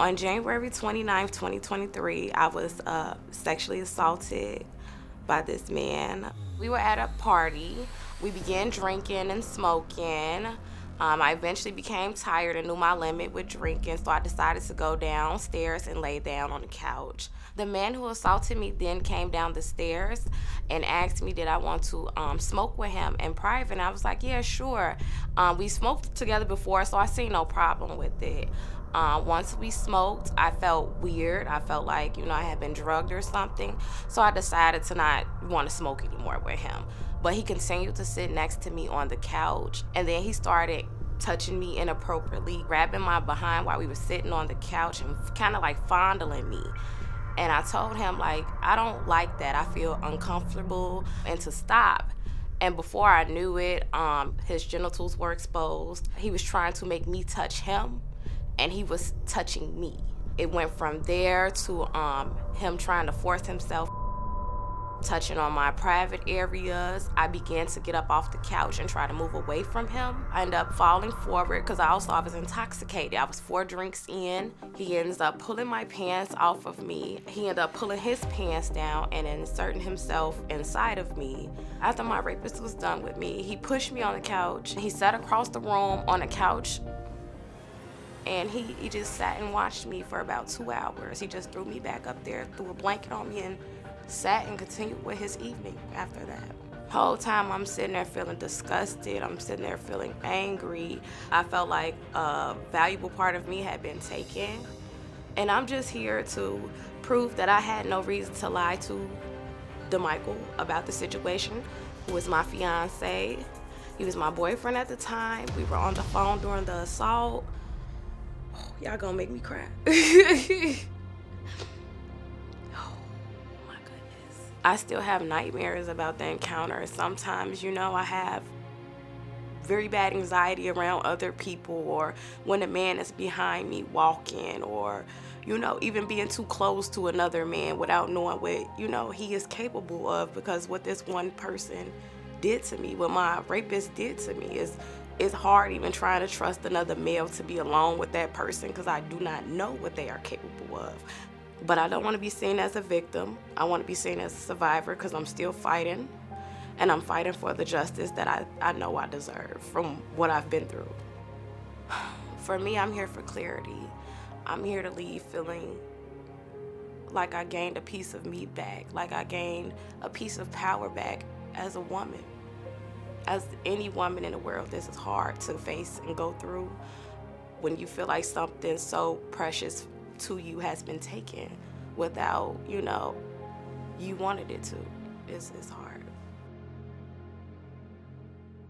On January 29, 2023, I was uh, sexually assaulted by this man. We were at a party. We began drinking and smoking. Um, I eventually became tired and knew my limit with drinking, so I decided to go downstairs and lay down on the couch. The man who assaulted me then came down the stairs and asked me did I want to um, smoke with him in private. And I was like, yeah, sure. Um, we smoked together before, so I see no problem with it. Uh, once we smoked, I felt weird. I felt like, you know, I had been drugged or something. So I decided to not want to smoke anymore with him. But he continued to sit next to me on the couch. And then he started touching me inappropriately, grabbing my behind while we were sitting on the couch and kind of like fondling me. And I told him, like, I don't like that. I feel uncomfortable and to stop. And before I knew it, um, his genitals were exposed. He was trying to make me touch him and he was touching me. It went from there to um, him trying to force himself touching on my private areas. I began to get up off the couch and try to move away from him. I end up falling forward because I also I was intoxicated. I was four drinks in. He ends up pulling my pants off of me. He ended up pulling his pants down and inserting himself inside of me. After my rapist was done with me, he pushed me on the couch. He sat across the room on a couch and he, he just sat and watched me for about two hours. He just threw me back up there, threw a blanket on me, and sat and continued with his evening after that. Whole time I'm sitting there feeling disgusted. I'm sitting there feeling angry. I felt like a valuable part of me had been taken. And I'm just here to prove that I had no reason to lie to DeMichael about the situation, who was my fiance. He was my boyfriend at the time. We were on the phone during the assault. Oh, y'all gonna make me cry. I still have nightmares about the encounter. Sometimes, you know, I have very bad anxiety around other people or when a man is behind me walking or you know even being too close to another man without knowing what you know he is capable of because what this one person did to me what my rapist did to me is it's hard even trying to trust another male to be alone with that person because I do not know what they are capable of. But I don't want to be seen as a victim. I want to be seen as a survivor because I'm still fighting. And I'm fighting for the justice that I, I know I deserve from what I've been through. For me, I'm here for clarity. I'm here to leave feeling like I gained a piece of me back, like I gained a piece of power back as a woman. As any woman in the world, this is hard to face and go through when you feel like something so precious to you has been taken without, you know, you wanted it to. It's, it's hard.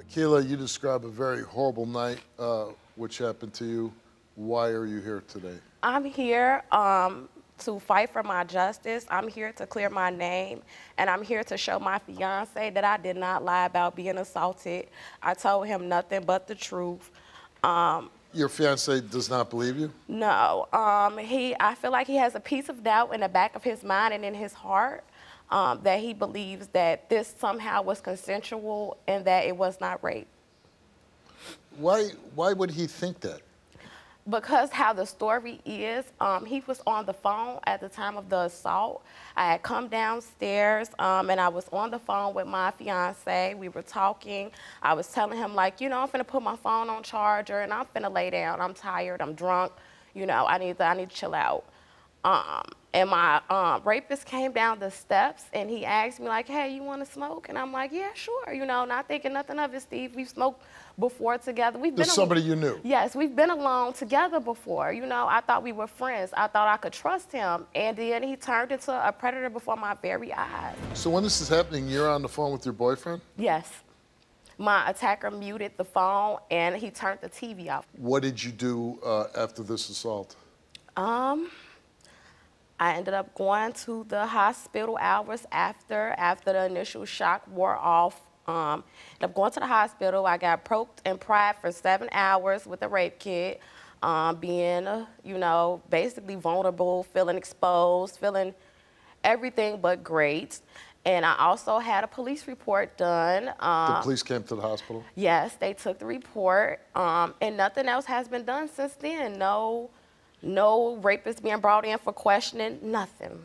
Aquila, you describe a very horrible night uh, which happened to you. Why are you here today? I'm here um, to fight for my justice. I'm here to clear my name, and I'm here to show my fiance that I did not lie about being assaulted. I told him nothing but the truth. Um, your fiance does not believe you? No. Um, he, I feel like he has a piece of doubt in the back of his mind and in his heart um, that he believes that this somehow was consensual and that it was not rape. Why, why would he think that? Because how the story is, um, he was on the phone at the time of the assault. I had come downstairs um, and I was on the phone with my fiance. We were talking. I was telling him like, you know, I'm finna put my phone on charger and I'm finna lay down. I'm tired. I'm drunk. You know, I need to, I need to chill out. Um, and my um, rapist came down the steps and he asked me like, hey, you want to smoke? And I'm like, yeah, sure. You know, not thinking nothing of it, Steve. We've smoked before together. We've been somebody you knew. Yes, we've been alone together before. You know, I thought we were friends. I thought I could trust him, and then he turned into a predator before my very eyes. So when this is happening, you're on the phone with your boyfriend? Yes. My attacker muted the phone, and he turned the TV off. What did you do uh, after this assault? Um. I ended up going to the hospital hours after, after the initial shock wore off. Um, ended up going to the hospital. I got poked and pried for seven hours with a rape kit, um, being, uh, you know, basically vulnerable, feeling exposed, feeling everything but great. And I also had a police report done. Um, the police came to the hospital? Yes, they took the report, um, and nothing else has been done since then. No, No rapist being brought in for questioning, nothing.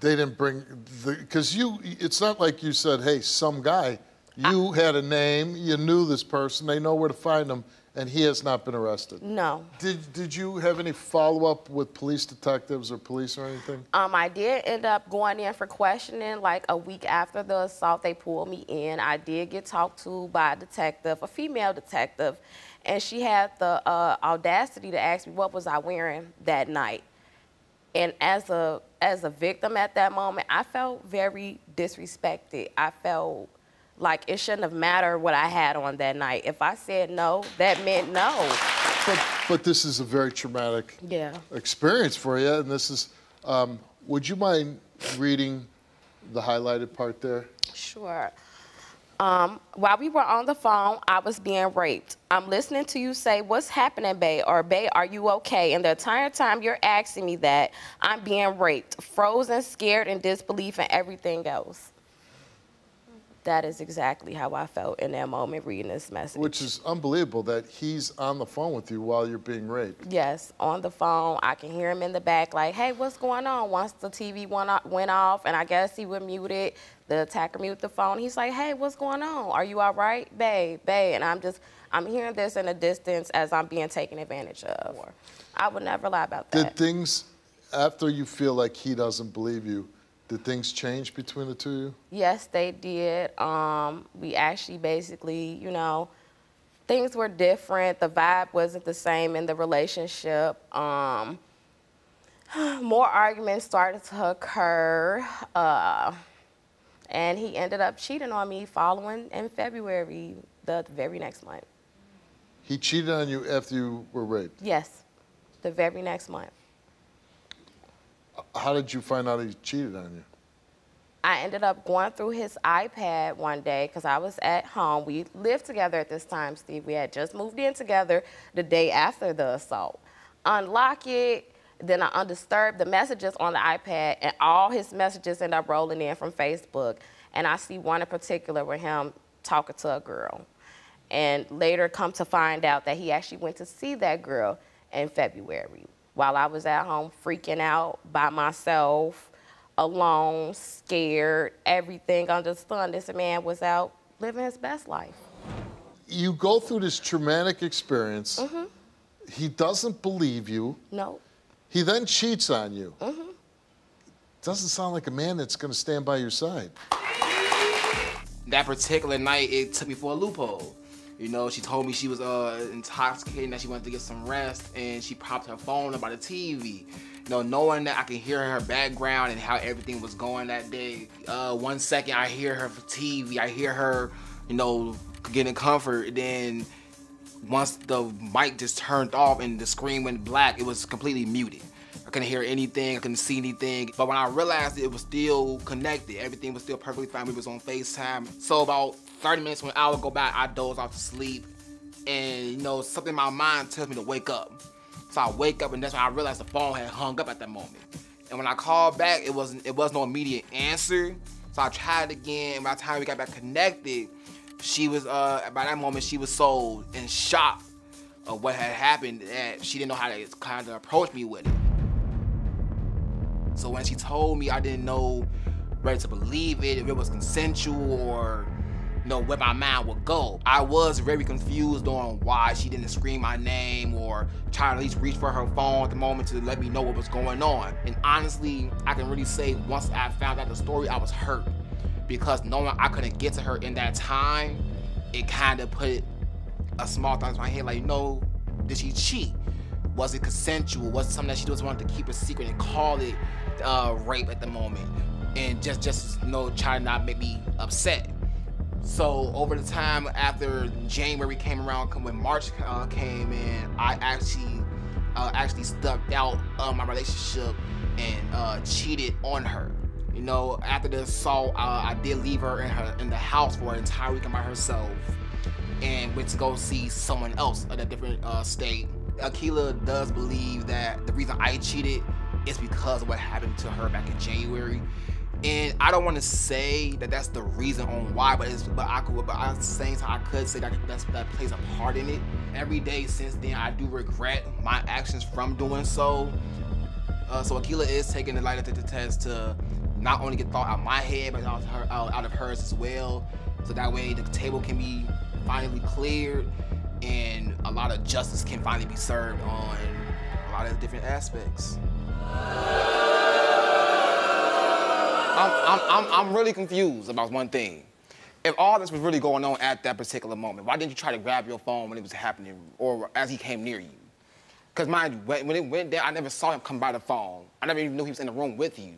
They didn't bring the because you. It's not like you said, "Hey, some guy." You I, had a name. You knew this person. They know where to find him, and he has not been arrested. No. Did Did you have any follow up with police detectives or police or anything? Um, I did end up going in for questioning. Like a week after the assault, they pulled me in. I did get talked to by a detective, a female detective, and she had the uh, audacity to ask me what was I wearing that night. And as a as a victim at that moment, I felt very disrespected. I felt like it shouldn't have mattered what I had on that night. If I said no, that meant no. But, but this is a very traumatic yeah. experience for you, and this is. Um, would you mind reading the highlighted part there? Sure. Um, while we were on the phone, I was being raped. I'm listening to you say, What's happening, Bay? Or, Bay, are you okay? And the entire time you're asking me that, I'm being raped, frozen, scared, and disbelief, and everything else. That is exactly how I felt in that moment reading this message. Which is unbelievable that he's on the phone with you while you're being raped. Yes, on the phone. I can hear him in the back, like, hey, what's going on? Once the TV went off, and I guess he would mute it, the attacker mute the phone. He's like, hey, what's going on? Are you all right? Babe, babe. And I'm just, I'm hearing this in the distance as I'm being taken advantage of. I would never lie about that. Did things, after you feel like he doesn't believe you, did things change between the two of you? Yes, they did. Um, we actually basically, you know, things were different. The vibe wasn't the same in the relationship. Um, more arguments started to occur. Uh, and he ended up cheating on me following in February, the very next month. He cheated on you after you were raped? Yes, the very next month. How did you find out he cheated on you? I ended up going through his iPad one day because I was at home. We lived together at this time, Steve. We had just moved in together the day after the assault. Unlock it, then I undisturbed the messages on the iPad, and all his messages end up rolling in from Facebook. And I see one in particular with him talking to a girl. And later come to find out that he actually went to see that girl in February while I was at home freaking out by myself, alone, scared, everything under the sun. This man was out living his best life. You go through this traumatic experience. Mm-hmm. He doesn't believe you. No. He then cheats on you. Mm-hmm. Doesn't sound like a man that's going to stand by your side. That particular night, it took me for a loophole. You know, she told me she was uh, intoxicated, that she wanted to get some rest, and she propped her phone up by the TV. You know, knowing that I can hear her background and how everything was going that day. Uh, one second I hear her TV, I hear her, you know, getting comfort. Then once the mic just turned off and the screen went black, it was completely muted. I couldn't hear anything, I couldn't see anything. But when I realized it was still connected, everything was still perfectly fine. We was on FaceTime. So about 30 minutes, when I would go back, I doze off to sleep. And you know, something in my mind tells me to wake up. So I wake up and that's when I realized the phone had hung up at that moment. And when I called back, it wasn't it was no immediate answer. So I tried again. By the time we got back connected, she was uh by that moment she was so in shock of what had happened that she didn't know how to kind of approach me with it. So when she told me, I didn't know whether to believe it, if it was consensual or know where my mind would go. I was very confused on why she didn't scream my name or try to at least reach for her phone at the moment to let me know what was going on. And honestly, I can really say once I found out the story, I was hurt because knowing I couldn't get to her in that time, it kind of put a small thought in my head like, no, did she cheat? Was it consensual? Was it something that she just wanted to keep a secret and call it uh, rape at the moment? And just, just you know, try to not make me upset. So over the time after January came around, when March uh, came in, I actually uh, actually stepped out of my relationship and uh, cheated on her. You know, after the assault, uh, I did leave her in her in the house for an entire weekend by herself, and went to go see someone else in a different uh, state. Aquila does believe that the reason I cheated is because of what happened to her back in January And I don't want to say that that's the reason on why, but it's but I could but at the same time I could say that that's, that plays a part in it. Every day since then, I do regret my actions from doing so. Uh, so Aquila is taking the lie the test to not only get thought out my head, but out of, her, out, out of hers as well. So that way the table can be finally cleared and a lot of justice can finally be served on a lot of different aspects. I'm, I'm, I'm, really confused about one thing. If all this was really going on at that particular moment, why didn't you try to grab your phone when it was happening or as he came near you? Because mind you, when when it went down, I never saw him come by the phone. I never even knew he was in the room with you.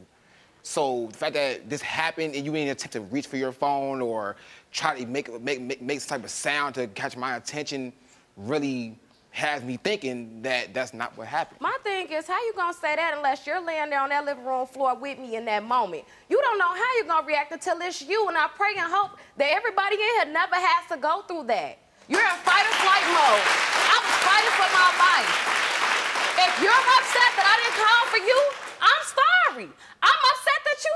So the fact that this happened and you didn't attempt to reach for your phone or try to make make make, make some type of sound to catch my attention really has me thinking that that's not what happened. My thing is, how you gonna say that unless you're laying there on that living room floor with me in that moment? You don't know how you're gonna react until it's you, and I pray and hope that everybody in here never has to go through that. You're in fight or flight mode. I was fighting for my life. If you're upset that I didn't call for you, I'm sorry. I'm upset that you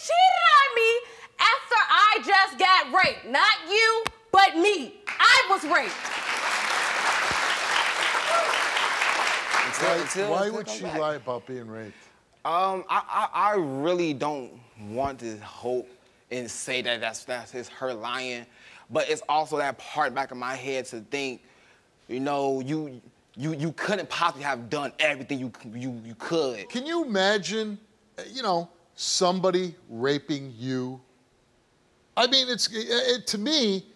cheated on me after I just got raped. Not you, but me. I was raped. Until- Why, until- would she back. lie about being raped? Um, I, I, I really don't want to hope and say that that's that's his, her lying, but it's also that part back of my head to think, you know, you you you couldn't possibly have done everything you you you could. Can you imagine, uh, you know, somebody raping you? I mean, it's it, it- to me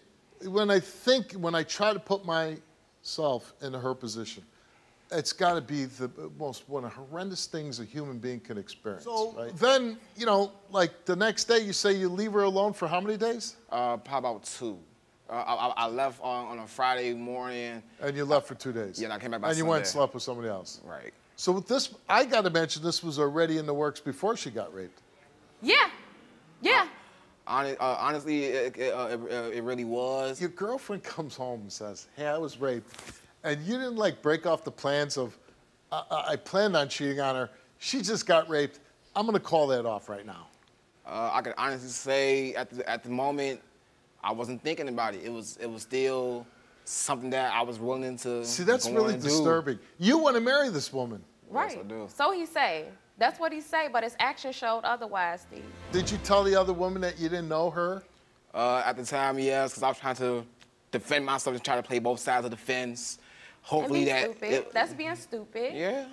when I think when I try to put myself into her position, it's got to be the most one of the horrendous things a human being can experience. So- right? then, you know, like the next day, you say you leave her alone for how many days? Uh, probably about two. Uh, I, I- I left on, on a Friday morning. And you left for two days. Yeah, and I came back by And you went and slept with somebody else. Right. So with this, I got to mention this was already in the works before she got raped. Yeah. Yeah. Hon- uh, honestly, it, it, uh, it, it really was. Your girlfriend comes home and says, "Hey, I was raped," and you didn't like break off the plans of, I, I I planned on cheating on her. She just got raped. I'm gonna call that off right now. Uh, I can honestly say at the, at the moment, I wasn't thinking about it. It was it was still something that I was willing to. See, that's really on and do. disturbing. You want to marry this woman. Right. I do. So he say. That's what he say, but his action showed otherwise, Steve. Did you tell the other woman that you didn't know her? Uh, at the time, yes, because I was trying to defend myself and try to play both sides of the fence. And Hopefully be that. stupid. it- That's being stupid. yeah.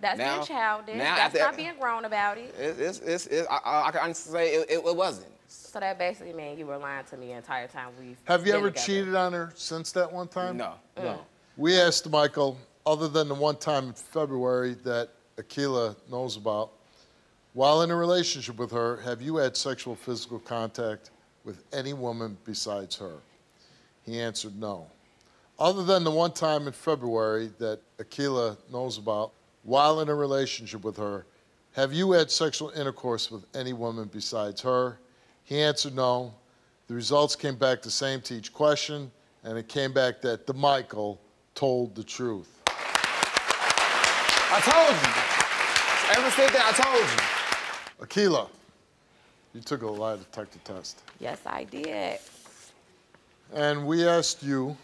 That's Now- being childish. now That's after- not being grown about it. It, it's, it's, I, I, I can say it, it, it wasn't. So that basically means you were lying to me the entire time we've Have you ever together. cheated on her since that one time? No. Mm. No. We asked Michael, other than the one time in February that Aquila knows about, while in a relationship with her, have you had sexual physical contact with any woman besides her? He answered no. Other than the one time in February that Aquila knows about, while in a relationship with her, have you had sexual intercourse with any woman besides her? He answered no. The results came back the same to each question, and it came back that DeMichael told the truth. I told you. Ever since that, I told you. Aquila, you took a lie detector test. Yes, I did. And we asked you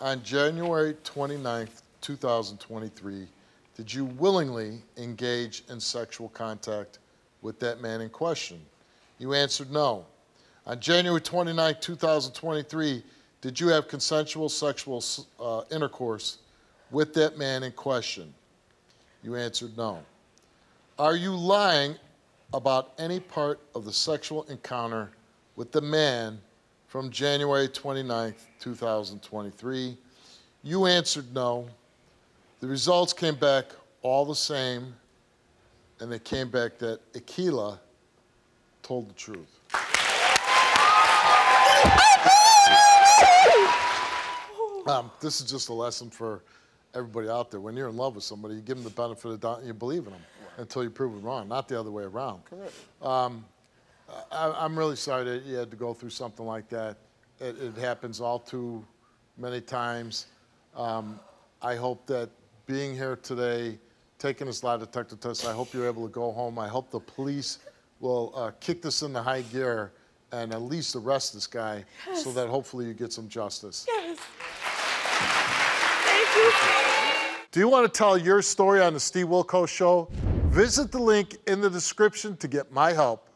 on January 29th, 2023, did you willingly engage in sexual contact with that man in question? You answered no. On January 29th, 2023, did you have consensual sexual uh, intercourse with that man in question? You answered no. Are you lying about any part of the sexual encounter with the man from January 29th, 2023? You answered no. The results came back all the same, and they came back that Aquila told the truth. Um, this is just a lesson for everybody out there. When you're in love with somebody, you give them the benefit of the doubt and you believe in them until you prove them wrong, not the other way around. Um, I, I'm really sorry that you had to go through something like that. It, it happens all too many times. Um, I hope that being here today, taking this lie detector test, I hope you're able to go home. I hope the police will uh, kick this into high gear and at least arrest this guy so that hopefully you get some justice. Yes. Thank you. Do you want to tell your story on the Steve Wilkos Show? Visit the link in the description to get my help